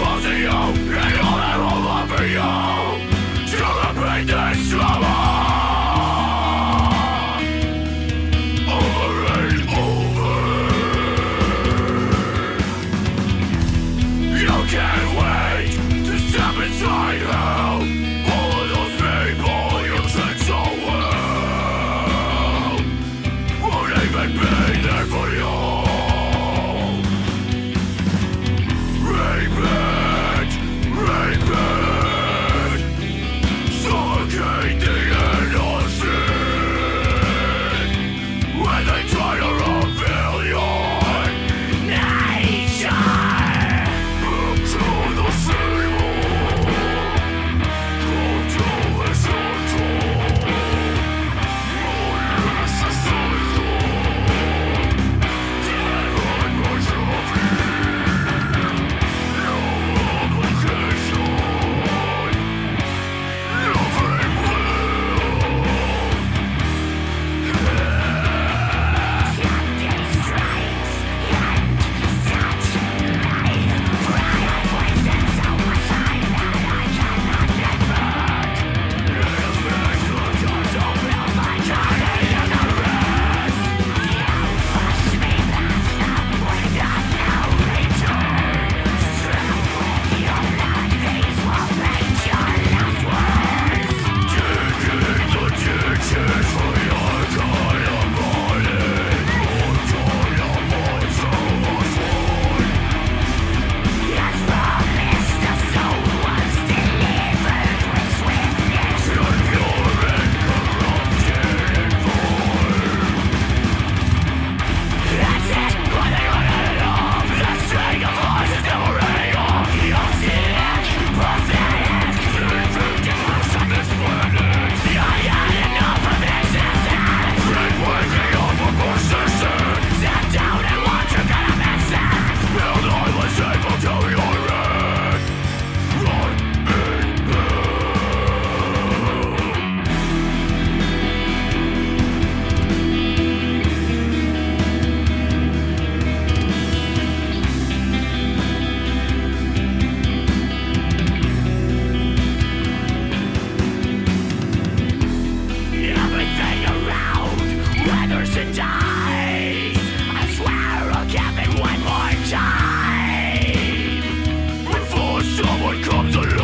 for the old someone comes along